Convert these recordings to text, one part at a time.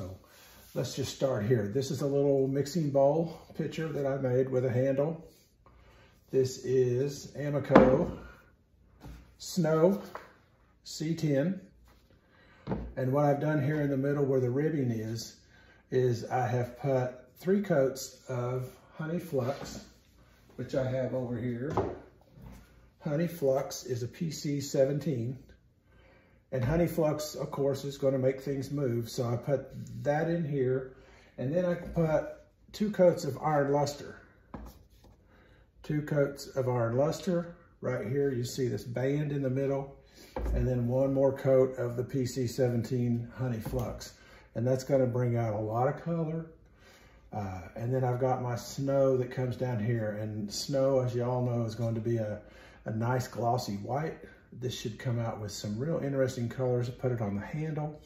So let's just start here. This is a little mixing bowl pitcher that I made with a handle. This is Amaco Snow C10. And what I've done here in the middle where the ribbing is, is I have put three coats of Honey Flux, which I have over here. Honey Flux is a PC17. And Honey Flux, of course, is going to make things move. So I put that in here. And then I put two coats of Iron Luster. Two coats of Iron Luster. Right here, you see this band in the middle. And then one more coat of the PC17 Honey Flux. And that's going to bring out a lot of color. Uh, and then I've got my snow that comes down here. And snow, as you all know, is going to be a, a nice glossy white. This should come out with some real interesting colors. Put it on the handle.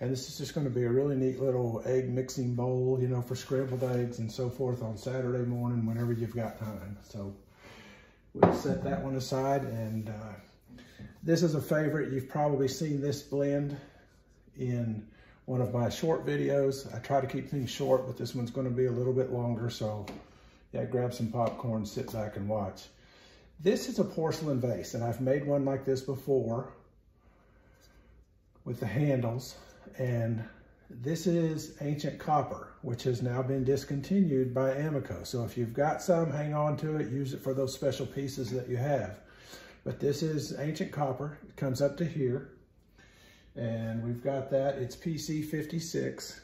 And this is just gonna be a really neat little egg mixing bowl, you know, for scrambled eggs and so forth on Saturday morning whenever you've got time. So we'll set that one aside. And uh, this is a favorite. You've probably seen this blend in one of my short videos. I try to keep things short, but this one's gonna be a little bit longer. So yeah, grab some popcorn, sit back and watch. This is a porcelain vase, and I've made one like this before with the handles. And this is ancient copper, which has now been discontinued by Amaco. So if you've got some, hang on to it, use it for those special pieces that you have. But this is ancient copper. It comes up to here. And we've got that. It's PC56.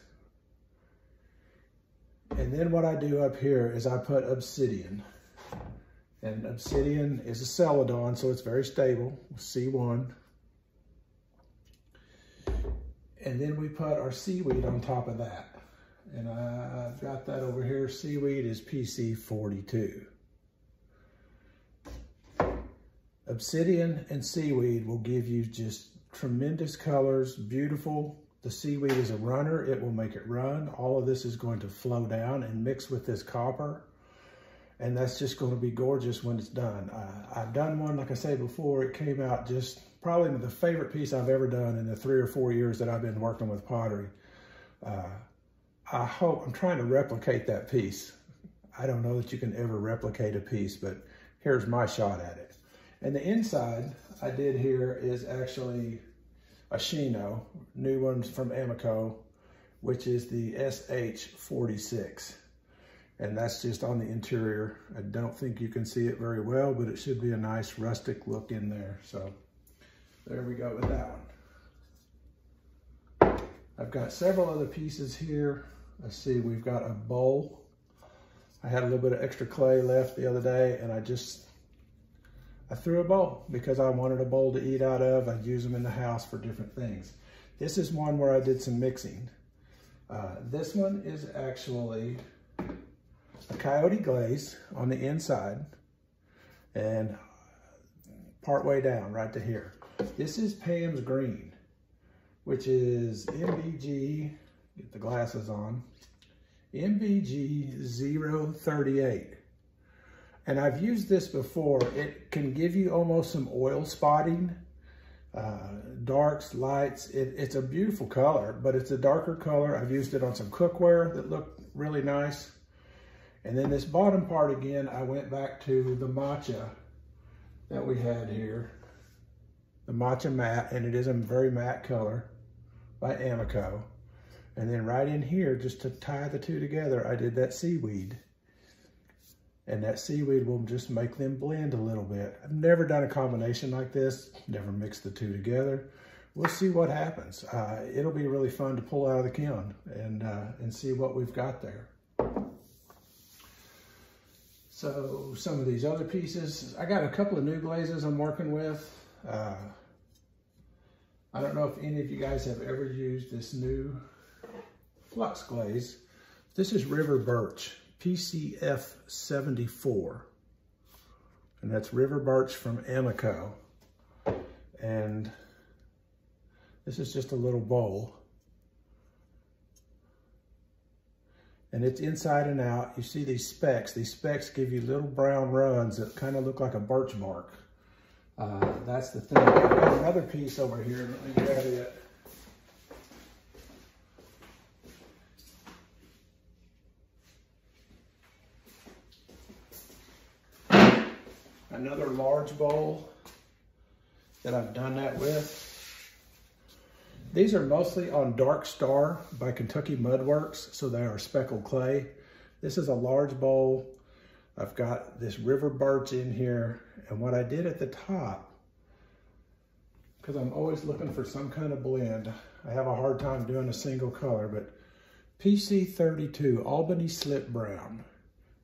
And then what I do up here is I put obsidian. And obsidian is a celadon, so it's very stable, C1. And then we put our seaweed on top of that. And I, have got that over here. Seaweed is PC42. Obsidian and seaweed will give you just tremendous colors, beautiful. The seaweed is a runner. It will make it run. All of this is going to flow down and mix with this copper and that's just going to be gorgeous when it's done. Uh, I've done one, like I said before, it came out just probably the favorite piece I've ever done in the three or four years that I've been working with pottery. Uh, I hope, I'm trying to replicate that piece. I don't know that you can ever replicate a piece, but here's my shot at it. And the inside I did here is actually a Shino, new ones from Amaco, which is the SH46 and that's just on the interior. I don't think you can see it very well, but it should be a nice rustic look in there. So there we go with that one. I've got several other pieces here. Let's see, we've got a bowl. I had a little bit of extra clay left the other day and I just, I threw a bowl because I wanted a bowl to eat out of. I'd use them in the house for different things. This is one where I did some mixing. Uh, this one is actually a coyote glaze on the inside and part way down right to here. This is Pam's Green, which is MBG, get the glasses on, MBG 038. And I've used this before. It can give you almost some oil spotting, uh, darks, lights. It, it's a beautiful color, but it's a darker color. I've used it on some cookware that looked really nice. And then this bottom part again, I went back to the matcha that we had here. The matcha matte, and it is a very matte color by Amaco. And then right in here, just to tie the two together, I did that seaweed. And that seaweed will just make them blend a little bit. I've never done a combination like this, never mixed the two together. We'll see what happens. Uh, it'll be really fun to pull out of the kiln and, uh, and see what we've got there. So some of these other pieces, I got a couple of new glazes I'm working with. Uh, I don't know if any of you guys have ever used this new flux glaze. This is River Birch, PCF 74. And that's River Birch from Amaco. And this is just a little bowl. and it's inside and out. You see these specks. These specks give you little brown runs that kind of look like a birch bark. Uh, that's the thing. I've got another piece over here. Let me grab it. Another large bowl that I've done that with. These are mostly on Dark Star by Kentucky Mudworks, so they are speckled clay. This is a large bowl. I've got this river birch in here, and what I did at the top, because I'm always looking for some kind of blend, I have a hard time doing a single color, but PC32 Albany Slip Brown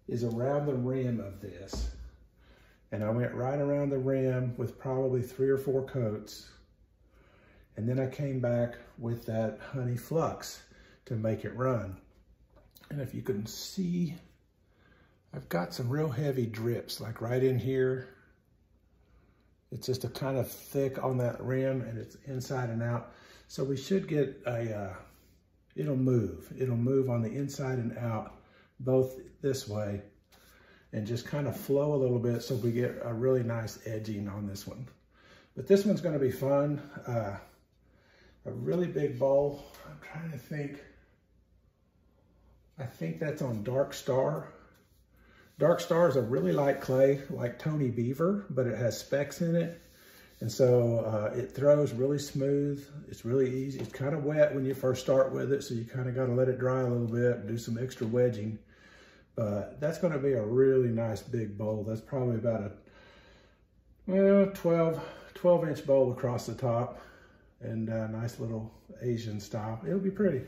is around the rim of this. And I went right around the rim with probably three or four coats. And then I came back with that honey flux to make it run. And if you can see, I've got some real heavy drips, like right in here. It's just a kind of thick on that rim and it's inside and out. So we should get a, uh, it'll move. It'll move on the inside and out, both this way and just kind of flow a little bit so we get a really nice edging on this one. But this one's gonna be fun. Uh, a really big bowl. I'm trying to think. I think that's on Dark Star. Dark Star is a really light clay like Tony Beaver, but it has specks in it. And so uh, it throws really smooth. It's really easy. It's kind of wet when you first start with it, so you kind of got to let it dry a little bit, do some extra wedging. But that's going to be a really nice big bowl. That's probably about a well, 12, 12 inch bowl across the top and a nice little Asian style. It'll be pretty.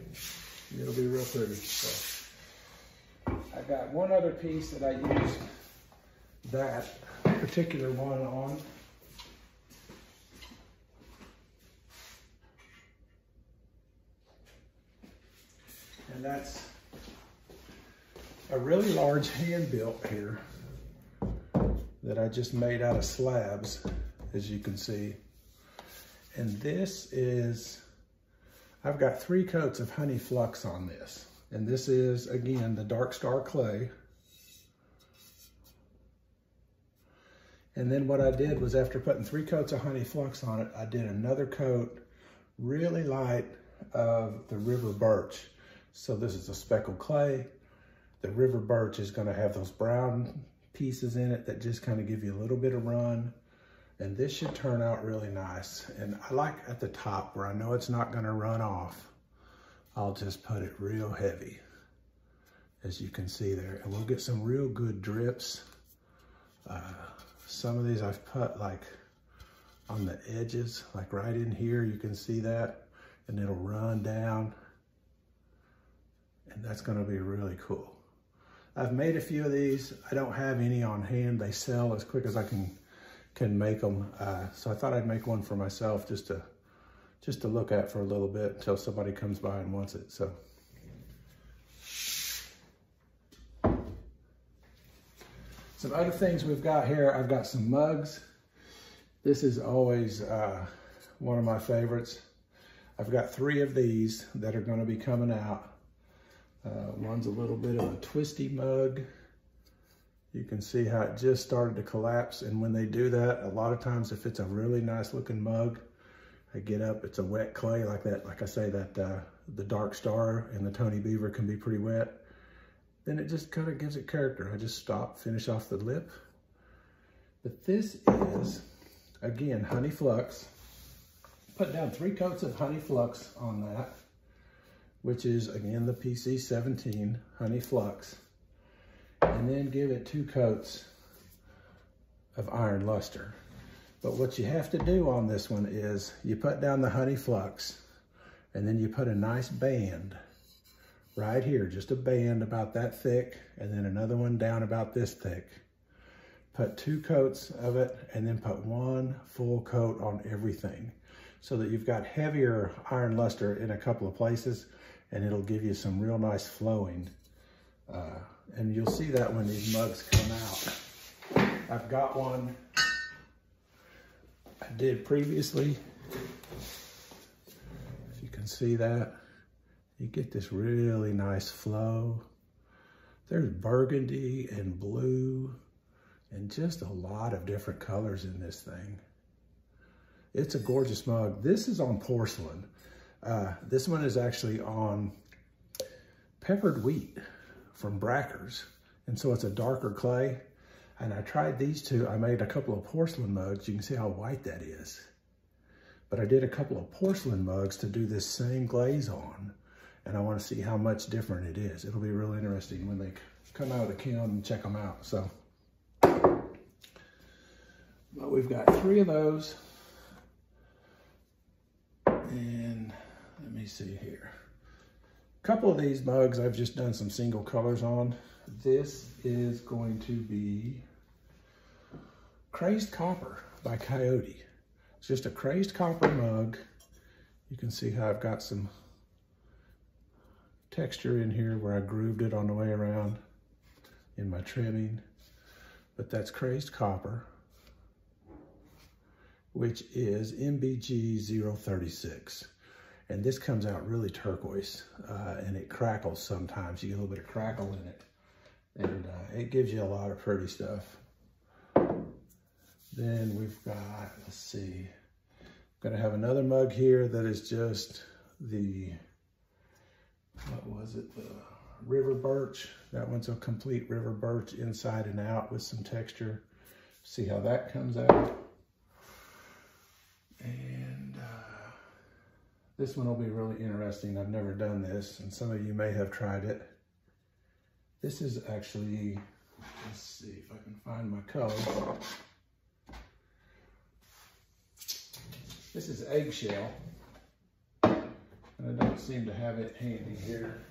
It'll be real pretty. So I got one other piece that I use that particular one on. And that's a really large hand built here that I just made out of slabs, as you can see. And this is, I've got three coats of honey flux on this. And this is, again, the Dark Star clay. And then what I did was after putting three coats of honey flux on it, I did another coat really light of the river birch. So this is a speckled clay. The river birch is gonna have those brown pieces in it that just kind of give you a little bit of run. And this should turn out really nice. And I like at the top where I know it's not gonna run off, I'll just put it real heavy, as you can see there. And we'll get some real good drips. Uh, some of these I've put like on the edges, like right in here, you can see that, and it'll run down. And that's gonna be really cool. I've made a few of these. I don't have any on hand. They sell as quick as I can can make them. Uh, so I thought I'd make one for myself just to just to look at for a little bit until somebody comes by and wants it. So. Some other things we've got here, I've got some mugs. This is always uh, one of my favorites. I've got three of these that are gonna be coming out. Uh, one's a little bit of a twisty mug. You can see how it just started to collapse. And when they do that, a lot of times if it's a really nice looking mug, I get up, it's a wet clay like that. Like I say, that uh, the Dark Star and the Tony Beaver can be pretty wet. Then it just kind of gives it character. I just stop, finish off the lip. But this is, again, Honey Flux. Put down three coats of Honey Flux on that which is again the PC17 Honey Flux, and then give it two coats of iron luster. But what you have to do on this one is you put down the Honey Flux, and then you put a nice band right here, just a band about that thick, and then another one down about this thick. Put two coats of it, and then put one full coat on everything so that you've got heavier iron luster in a couple of places and it'll give you some real nice flowing. Uh, and you'll see that when these mugs come out. I've got one I did previously. If you can see that, you get this really nice flow. There's burgundy and blue and just a lot of different colors in this thing. It's a gorgeous mug. This is on porcelain. Uh, this one is actually on peppered wheat from Brackers. And so it's a darker clay. And I tried these two. I made a couple of porcelain mugs. You can see how white that is. But I did a couple of porcelain mugs to do this same glaze on. And I want to see how much different it is. It'll be real interesting when they come out of the kiln and check them out. So, but we've got three of those. And let me see here. A couple of these mugs I've just done some single colors on. This is going to be Crazed Copper by Coyote. It's just a Crazed Copper mug. You can see how I've got some texture in here where I grooved it on the way around in my trimming. But that's Crazed Copper, which is MBG 036. And this comes out really turquoise uh, and it crackles sometimes. You get a little bit of crackle in it. And uh, it gives you a lot of pretty stuff. Then we've got, let's see, I'm gonna have another mug here that is just the, what was it, the river birch. That one's a complete river birch inside and out with some texture. See how that comes out. This one will be really interesting. I've never done this, and some of you may have tried it. This is actually, let's see if I can find my color. This is eggshell, and I don't seem to have it handy here.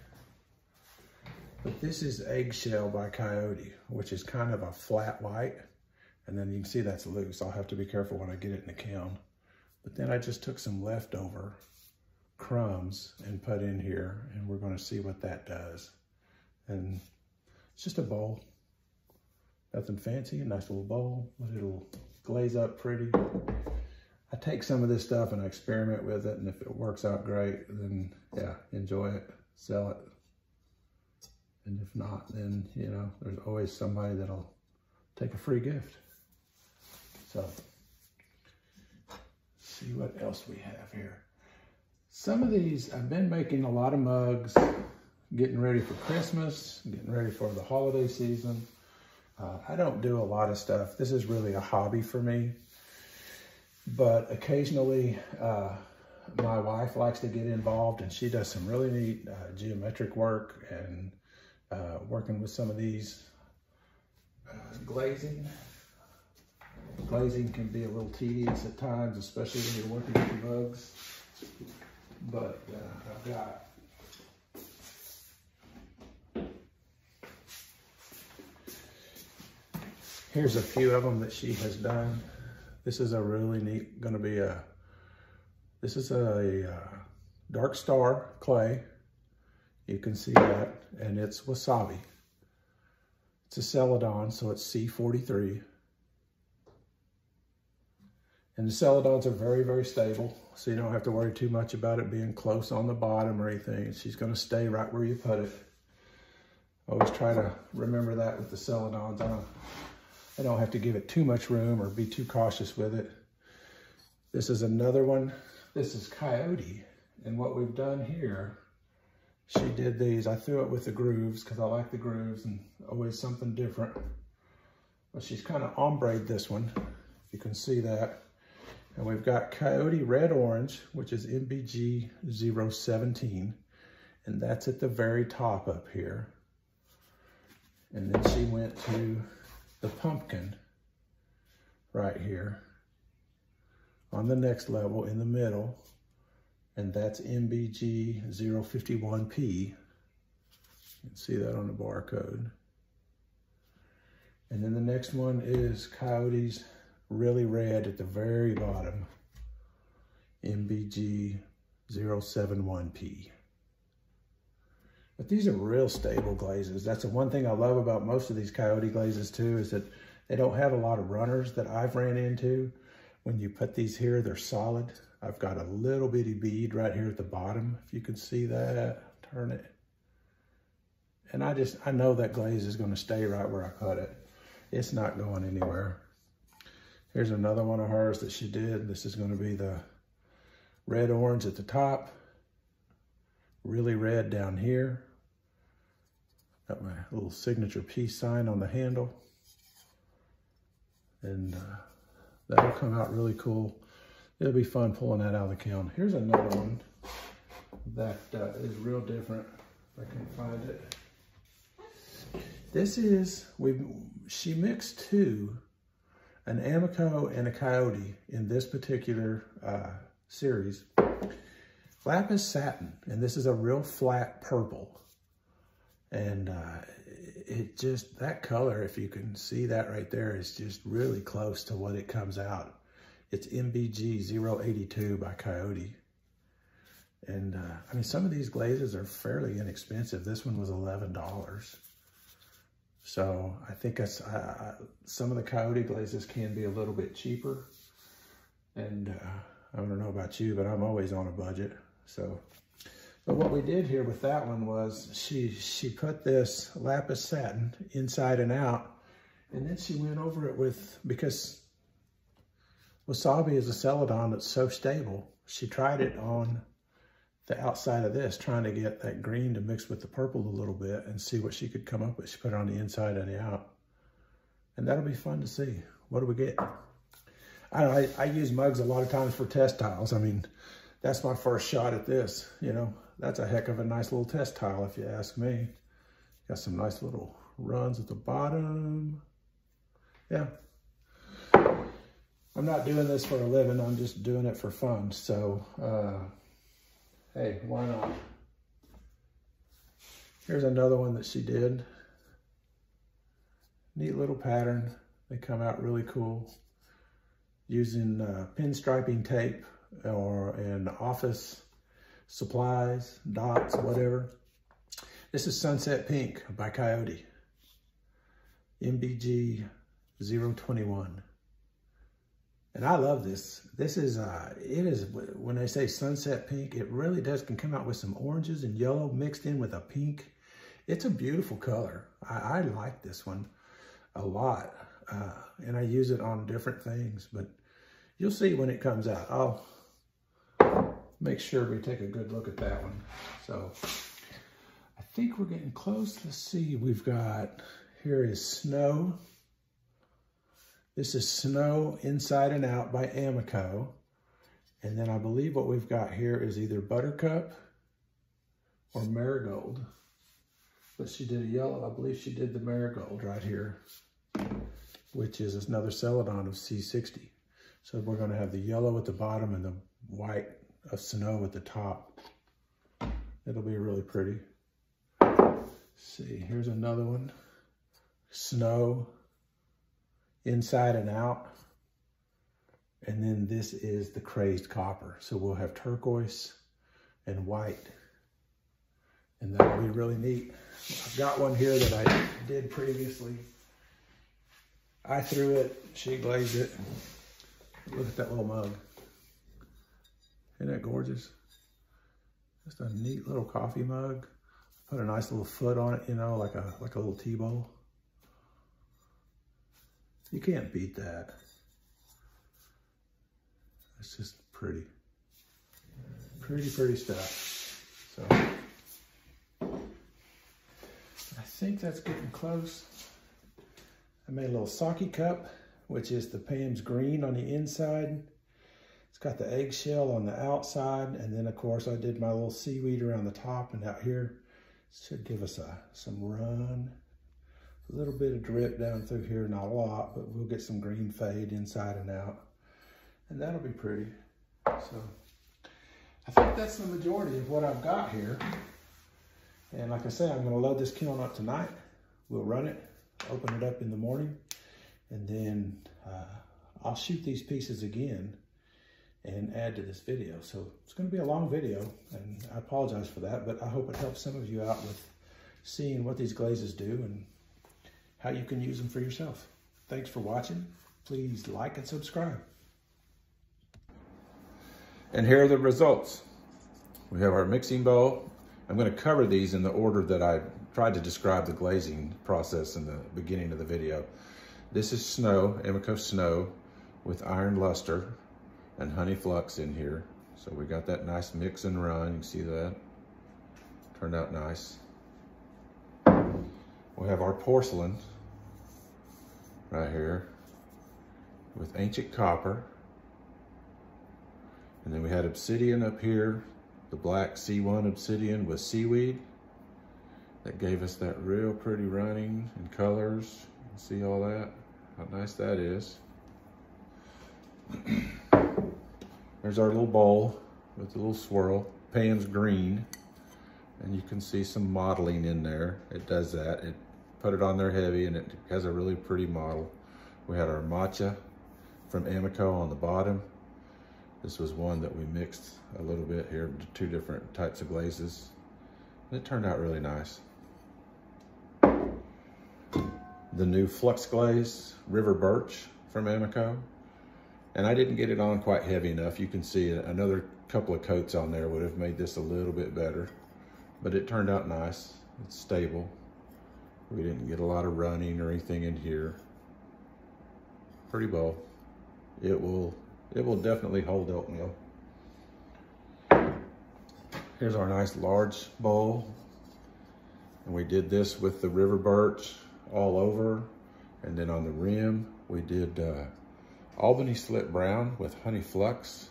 But this is eggshell by Coyote, which is kind of a flat white. And then you can see that's loose. I'll have to be careful when I get it in the kiln. But then I just took some leftover crumbs and put in here and we're going to see what that does. And it's just a bowl. Nothing fancy, a nice little bowl, but it'll glaze up pretty. I take some of this stuff and I experiment with it and if it works out great, then yeah, enjoy it, sell it. And if not, then, you know, there's always somebody that'll take a free gift. So, see what else we have here. Some of these, I've been making a lot of mugs, getting ready for Christmas, getting ready for the holiday season. Uh, I don't do a lot of stuff. This is really a hobby for me. But occasionally, uh, my wife likes to get involved and she does some really neat uh, geometric work and uh, working with some of these uh, glazing. Glazing can be a little tedious at times, especially when you're working with mugs but uh, I've got here's a few of them that she has done. This is a really neat, going to be a, this is a, a uh, dark star clay. You can see that, and it's wasabi. It's a celadon, so it's C43. And the celadons are very, very stable, so you don't have to worry too much about it being close on the bottom or anything. She's gonna stay right where you put it. Always try to remember that with the celadons. I don't, I don't have to give it too much room or be too cautious with it. This is another one. This is Coyote. And what we've done here, she did these. I threw it with the grooves because I like the grooves and always something different. But she's kind of ombre this one. You can see that. And we've got Coyote Red Orange, which is MBG 017. And that's at the very top up here. And then she went to the pumpkin right here on the next level in the middle. And that's MBG 051P. You can see that on the barcode. And then the next one is Coyote's really red at the very bottom, MBG 071P. But these are real stable glazes. That's the one thing I love about most of these Coyote glazes too, is that they don't have a lot of runners that I've ran into. When you put these here, they're solid. I've got a little bitty bead right here at the bottom, if you can see that, turn it. And I just, I know that glaze is gonna stay right where I cut it. It's not going anywhere. Here's another one of hers that she did. This is going to be the red orange at the top, really red down here. Got my little signature peace sign on the handle. And uh, that'll come out really cool. It'll be fun pulling that out of the kiln. Here's another one that uh, is real different. If I can find it. This is, we she mixed two, an Amaco and a Coyote in this particular uh, series. Lapis Satin, and this is a real flat purple. And uh, it just, that color, if you can see that right there, is just really close to what it comes out. It's MBG 082 by Coyote. And uh, I mean, some of these glazes are fairly inexpensive. This one was $11. So I think I, some of the Coyote glazes can be a little bit cheaper. And uh, I don't know about you, but I'm always on a budget. So, but what we did here with that one was she, she put this lapis satin inside and out. And then she went over it with, because wasabi is a celadon that's so stable. She tried it on the outside of this, trying to get that green to mix with the purple a little bit and see what she could come up with. She put it on the inside and the out. And that'll be fun to see. What do we get? I, I, I use mugs a lot of times for test tiles. I mean, that's my first shot at this, you know. That's a heck of a nice little test tile if you ask me. Got some nice little runs at the bottom. Yeah. I'm not doing this for a living. I'm just doing it for fun. So, uh, hey, why not? Here's another one that she did. Neat little pattern. They come out really cool. Using uh, pinstriping tape or in office supplies, dots, whatever. This is Sunset Pink by Coyote. MBG 021. And I love this. This is, uh, it is, when they say sunset pink, it really does can come out with some oranges and yellow mixed in with a pink. It's a beautiful color. I, I like this one a lot. Uh, and I use it on different things, but you'll see when it comes out. I'll make sure we take a good look at that one. So I think we're getting close. Let's see, we've got, here is Snow. This is Snow Inside and Out by Amaco. And then I believe what we've got here is either Buttercup or Marigold. But she did a yellow, I believe she did the Marigold right here, which is another Celadon of C60. So we're gonna have the yellow at the bottom and the white of Snow at the top. It'll be really pretty. Let's see, here's another one. Snow inside and out. And then this is the crazed copper. So we'll have turquoise and white. And that'll be really neat. I've got one here that I did previously. I threw it, she glazed it. Look at that little mug. Isn't that gorgeous? Just a neat little coffee mug. Put a nice little foot on it, you know, like a like a little tea bowl. You can't beat that. It's just pretty. Pretty, pretty stuff. So, I think that's getting close. I made a little sake cup, which is the Pam's green on the inside. It's got the eggshell on the outside. And then of course I did my little seaweed around the top and out here. Should give us a some run a little bit of drip down through here, not a lot, but we'll get some green fade inside and out. And that'll be pretty. So I think that's the majority of what I've got here. And like I said, I'm gonna load this kiln up tonight. We'll run it, open it up in the morning, and then uh, I'll shoot these pieces again and add to this video. So it's gonna be a long video, and I apologize for that, but I hope it helps some of you out with seeing what these glazes do and how you can use them for yourself. Thanks for watching. Please like and subscribe. And here are the results. We have our mixing bowl. I'm going to cover these in the order that I tried to describe the glazing process in the beginning of the video. This is snow, Amaco snow with iron luster and honey flux in here. So we got that nice mix and run. You see that. Turned out nice. We have our porcelain right here. with ancient copper. And then we had obsidian up here, the black C1 obsidian with seaweed. That gave us that real pretty running and colors. See all that? How nice that is. There's our little bowl with a little swirl. Pam's green. And you can see some mottling in there. It does that. It put it on there heavy and it has a really pretty model. We had our matcha from Amaco on the bottom. This was one that we mixed a little bit here, two different types of glazes. And it turned out really nice. The new Flux Glaze River Birch from Amaco. And I didn't get it on quite heavy enough. You can see another couple of coats on there would have made this a little bit better. But it turned out nice. It's stable. We didn't get a lot of running or anything in here. Pretty bowl. It will, it will definitely hold oatmeal. Here's our nice large bowl. And we did this with the river birch all over. And then on the rim, we did uh, Albany Slip Brown with Honey Flux.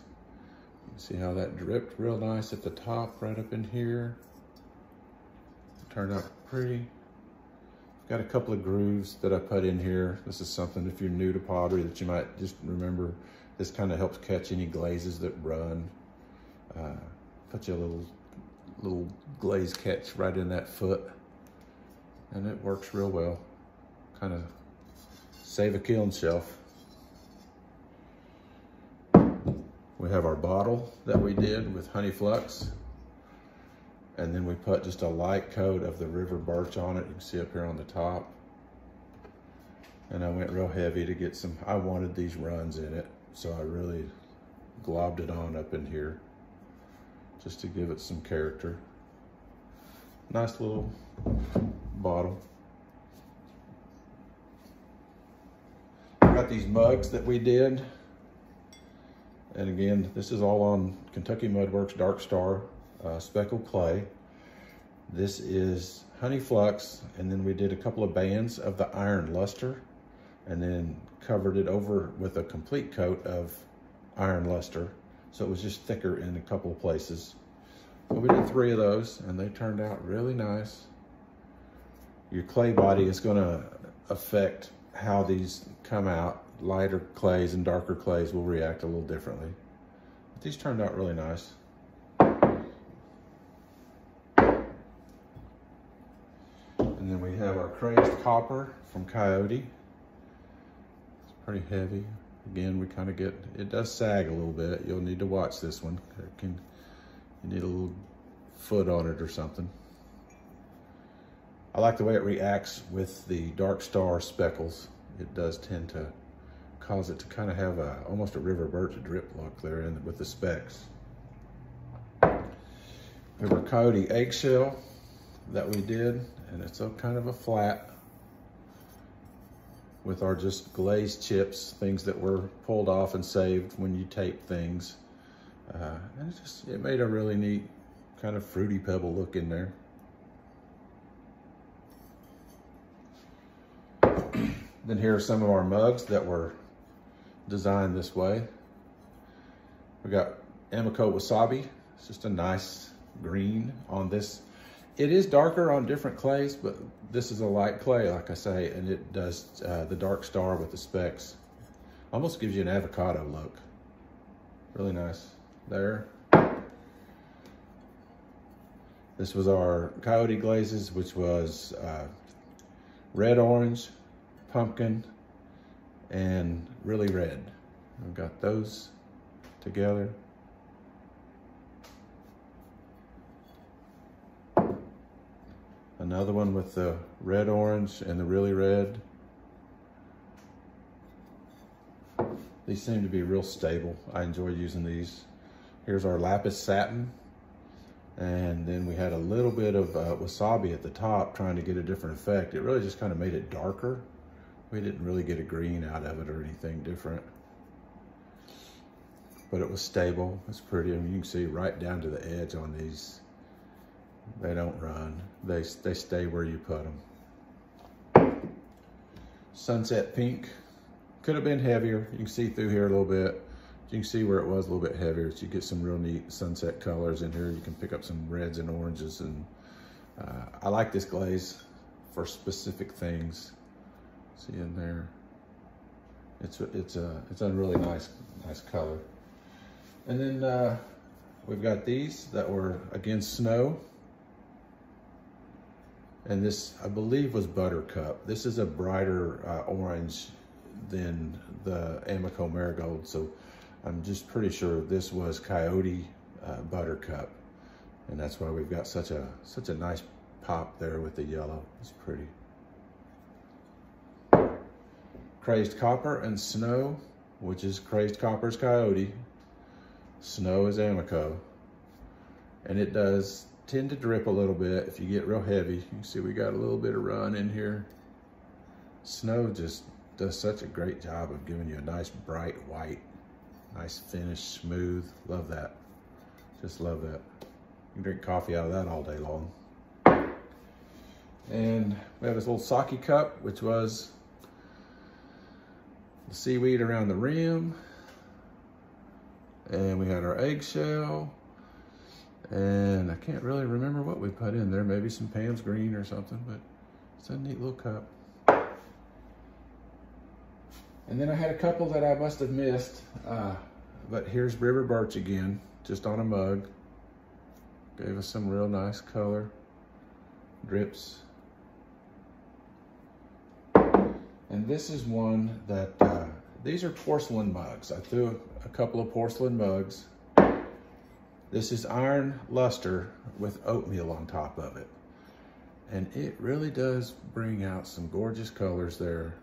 See how that dripped real nice at the top, right up in here. Turned out pretty. Got a couple of grooves that I put in here. This is something, if you're new to pottery, that you might just remember. This kind of helps catch any glazes that run. Uh, put you a little, little glaze catch right in that foot. And it works real well. Kind of save a kiln shelf. We have our bottle that we did with Honey Flux. And then we put just a light coat of the river birch on it. You can see up here on the top. And I went real heavy to get some, I wanted these runs in it. So I really globbed it on up in here just to give it some character. Nice little bottle. Got these mugs that we did. And again, this is all on Kentucky Mudworks Dark Star uh, speckled clay. This is honey flux, and then we did a couple of bands of the iron luster, and then covered it over with a complete coat of iron luster. So it was just thicker in a couple of places. But we did three of those, and they turned out really nice. Your clay body is gonna affect how these come out. Lighter clays and darker clays will react a little differently. But these turned out really nice. And then we have our crazed copper from Coyote. It's pretty heavy. Again, we kind of get, it does sag a little bit. You'll need to watch this one. It can, you need a little foot on it or something. I like the way it reacts with the Dark Star speckles. It does tend to cause it to kind of have a, almost a river birch drip look there in, with the specks. Have Coyote eggshell that we did, and it's a kind of a flat with our just glazed chips, things that were pulled off and saved when you tape things. Uh, and it just, it made a really neat kind of fruity pebble look in there. then here are some of our mugs that were designed this way. We got Amaco Wasabi. It's just a nice green on this. It is darker on different clays, but this is a light clay, like I say, and it does uh, the dark star with the specks. Almost gives you an avocado look. Really nice. There. This was our Coyote glazes, which was uh, red orange, pumpkin, and really red. I've got those together. Another one with the red orange and the really red. These seem to be real stable. I enjoy using these. Here's our lapis satin. And then we had a little bit of uh, wasabi at the top trying to get a different effect. It really just kind of made it darker. We didn't really get a green out of it or anything different. But it was stable. It's pretty. I mean, you can see right down to the edge on these. They don't run. They, they stay where you put them. Sunset pink Could have been heavier. You can see through here a little bit. You can see where it was a little bit heavier. So you get some real neat sunset colors in here. You can pick up some reds and oranges. And uh, I like this glaze for specific things. See in there. It's it's a it's a really nice nice color. And then uh, we've got these that were again snow. And this, I believe, was Buttercup. This is a brighter uh, orange than the Amaco Marigold. So I'm just pretty sure this was Coyote uh, Buttercup. And that's why we've got such a such a nice pop there with the yellow. It's pretty. Crazed Copper and Snow, which is Crazed Copper's Coyote. Snow is Amaco. And it does tend to drip a little bit if you get real heavy. You can see we got a little bit of run in here. Snow just does such a great job of giving you a nice bright white, nice finish, smooth. Love that. Just love that. You can drink coffee out of that all day long. And we have this little sake cup, which was the seaweed around the rim. And we had our eggshell. And I can't really remember what we put in there. Maybe some Pam's green or something, but it's a neat little cup. And then I had a couple that I must have missed. Uh, but here's River Birch again, just on a mug. Gave us some real nice color. Drips. And this is one that, uh, these are porcelain mugs. I threw a couple of porcelain mugs this is iron luster with oatmeal on top of it. And it really does bring out some gorgeous colors there.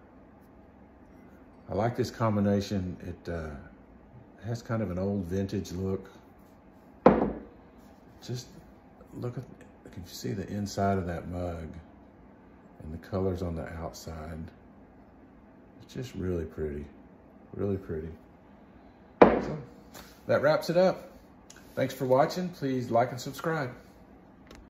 I like this combination. It uh, has kind of an old vintage look. Just look at, can you see the inside of that mug and the colors on the outside? It's just really pretty, really pretty. So that wraps it up. Thanks for watching. Please like and subscribe.